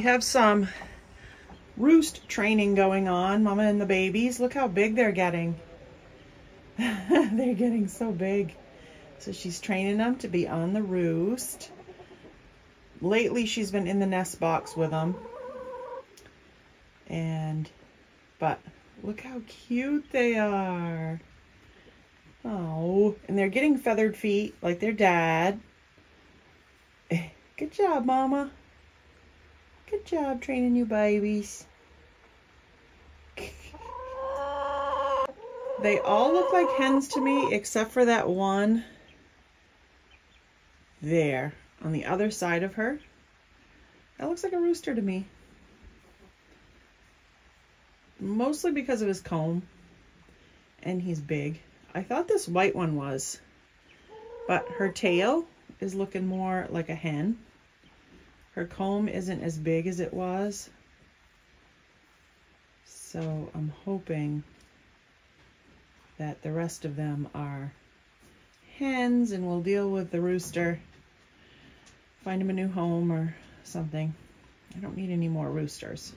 have some roost training going on, Mama and the babies. Look how big they're getting. they're getting so big. So she's training them to be on the roost. Lately, she's been in the nest box with them. And, but look how cute they are. Oh, and they're getting feathered feet like their dad. Good job, Mama. Good job training you babies. They all look like hens to me except for that one there on the other side of her. That looks like a rooster to me. Mostly because of his comb and he's big. I thought this white one was, but her tail is looking more like a hen. Her comb isn't as big as it was. So I'm hoping that the rest of them are hens and we'll deal with the rooster. Find him a new home or something. I don't need any more roosters.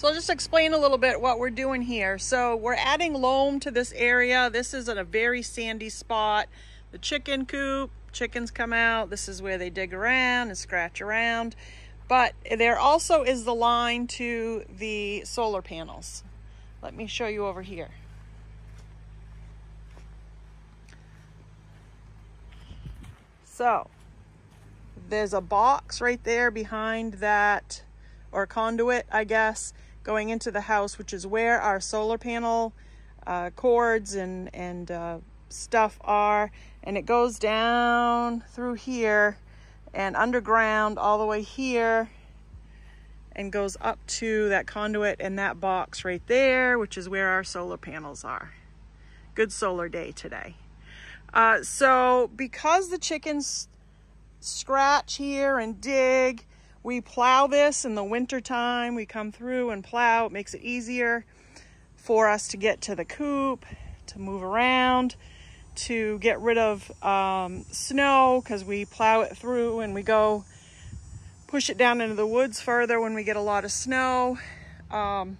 So I'll just explain a little bit what we're doing here. So we're adding loam to this area. This is in a very sandy spot. The chicken coop, chickens come out. This is where they dig around and scratch around. But there also is the line to the solar panels. Let me show you over here. So there's a box right there behind that, or conduit, I guess going into the house, which is where our solar panel uh, cords and, and uh, stuff are. And it goes down through here and underground all the way here and goes up to that conduit and that box right there, which is where our solar panels are. Good solar day today. Uh, so because the chickens scratch here and dig, we plow this in the winter time. We come through and plow. It makes it easier for us to get to the coop, to move around, to get rid of um, snow because we plow it through and we go push it down into the woods further when we get a lot of snow. Um,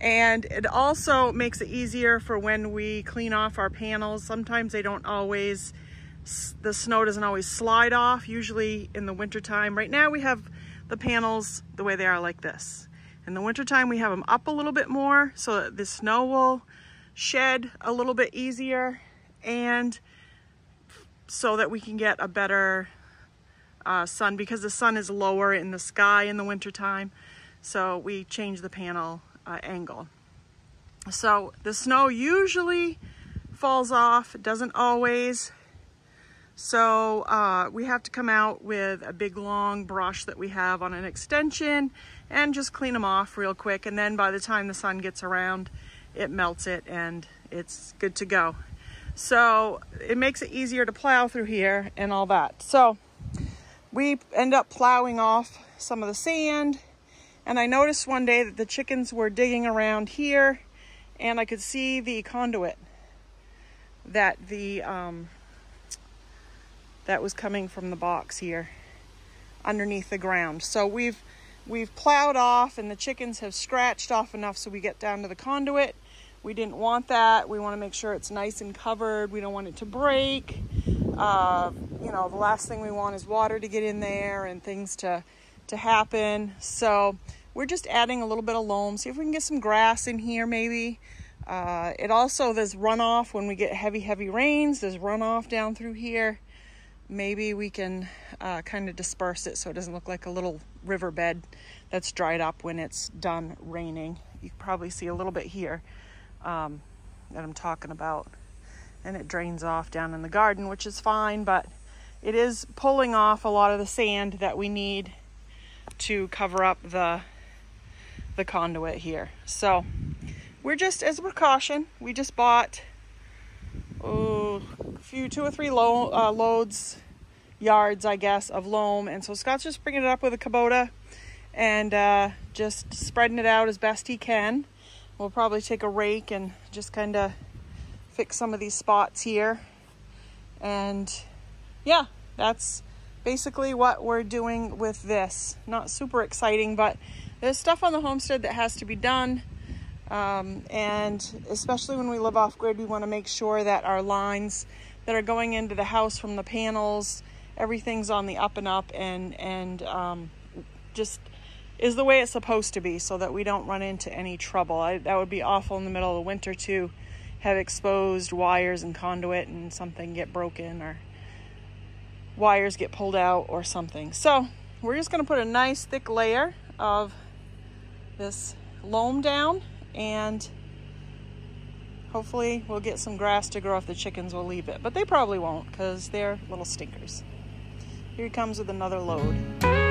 and it also makes it easier for when we clean off our panels. Sometimes they don't always, the snow doesn't always slide off, usually in the wintertime. Right now we have the panels the way they are like this. In the wintertime we have them up a little bit more so that the snow will shed a little bit easier and so that we can get a better uh, sun because the sun is lower in the sky in the wintertime. So we change the panel uh, angle. So the snow usually falls off, it doesn't always. So uh, we have to come out with a big long brush that we have on an extension and just clean them off real quick. And then by the time the sun gets around, it melts it and it's good to go. So it makes it easier to plow through here and all that. So we end up plowing off some of the sand and I noticed one day that the chickens were digging around here and I could see the conduit that the um, that was coming from the box here underneath the ground. So we've we've plowed off and the chickens have scratched off enough so we get down to the conduit. We didn't want that. We want to make sure it's nice and covered. We don't want it to break. Uh, you know, the last thing we want is water to get in there and things to to happen. So we're just adding a little bit of loam. See if we can get some grass in here maybe. Uh, it also, there's runoff when we get heavy, heavy rains. There's runoff down through here. Maybe we can uh, kind of disperse it so it doesn't look like a little riverbed that's dried up when it's done raining. You can probably see a little bit here um, that I'm talking about. And it drains off down in the garden, which is fine, but it is pulling off a lot of the sand that we need to cover up the the conduit here. So we're just as a precaution, we just bought oh, a few, two or three lo uh, loads, yards, I guess, of loam. And so Scott's just bringing it up with a Kubota and uh, just spreading it out as best he can. We'll probably take a rake and just kind of fix some of these spots here. And yeah, that's basically what we're doing with this. Not super exciting, but there's stuff on the homestead that has to be done. Um, and especially when we live off grid, we want to make sure that our lines that are going into the house from the panels, everything's on the up and up and, and um, just is the way it's supposed to be so that we don't run into any trouble. I, that would be awful in the middle of the winter to have exposed wires and conduit and something get broken or wires get pulled out or something. So we're just going to put a nice thick layer of this loam down and hopefully we'll get some grass to grow if the chickens will leave it. But they probably won't because they're little stinkers. Here he comes with another load.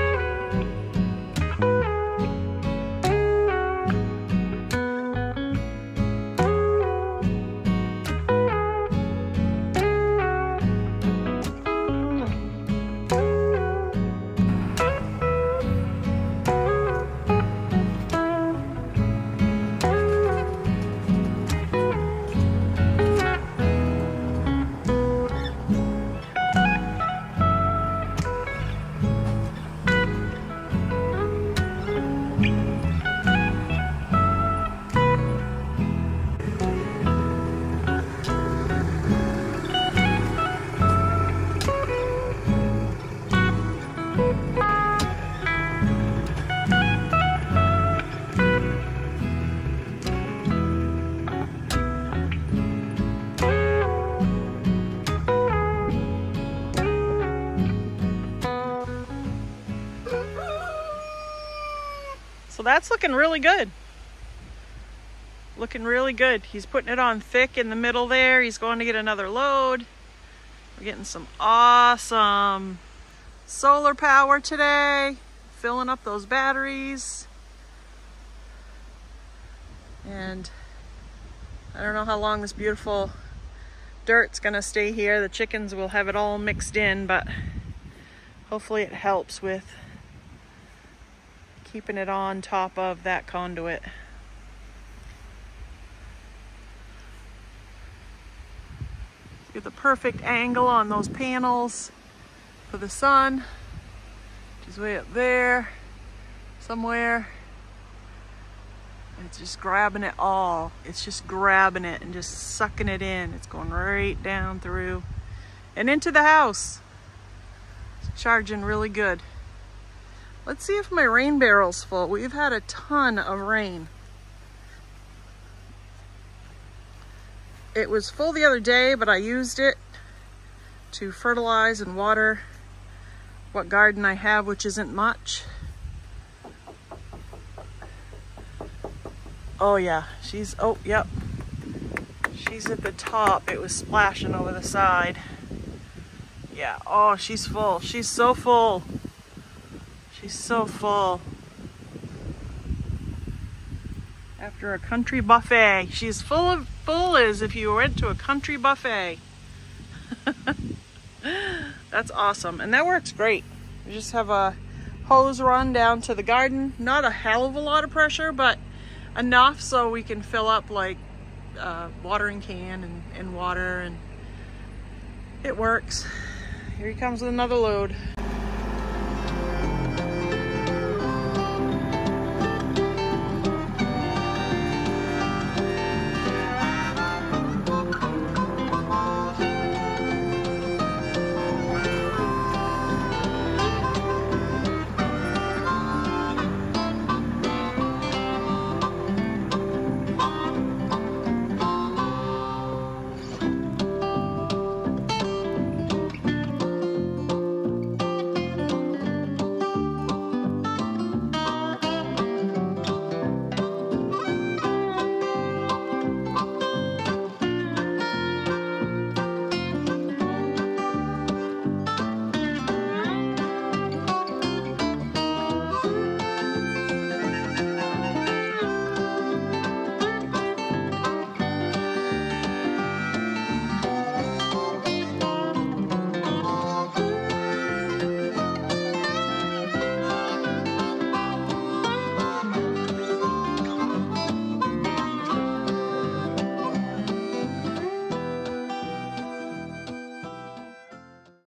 That's looking really good. Looking really good. He's putting it on thick in the middle there. He's going to get another load. We're getting some awesome solar power today. Filling up those batteries. And I don't know how long this beautiful dirt's gonna stay here. The chickens will have it all mixed in, but hopefully it helps with keeping it on top of that conduit. Get the perfect angle on those panels for the sun. She's way up there somewhere. It's just grabbing it all. It's just grabbing it and just sucking it in. It's going right down through and into the house. It's charging really good. Let's see if my rain barrel's full. We've had a ton of rain. It was full the other day, but I used it to fertilize and water what garden I have, which isn't much. Oh yeah, she's, oh, yep. She's at the top. It was splashing over the side. Yeah, oh, she's full. She's so full. She's so full. After a country buffet. She's full of, full as if you went to a country buffet. That's awesome. And that works great. You just have a hose run down to the garden. Not a hell of a lot of pressure, but enough so we can fill up like a uh, watering can and, and water and it works. Here he comes with another load.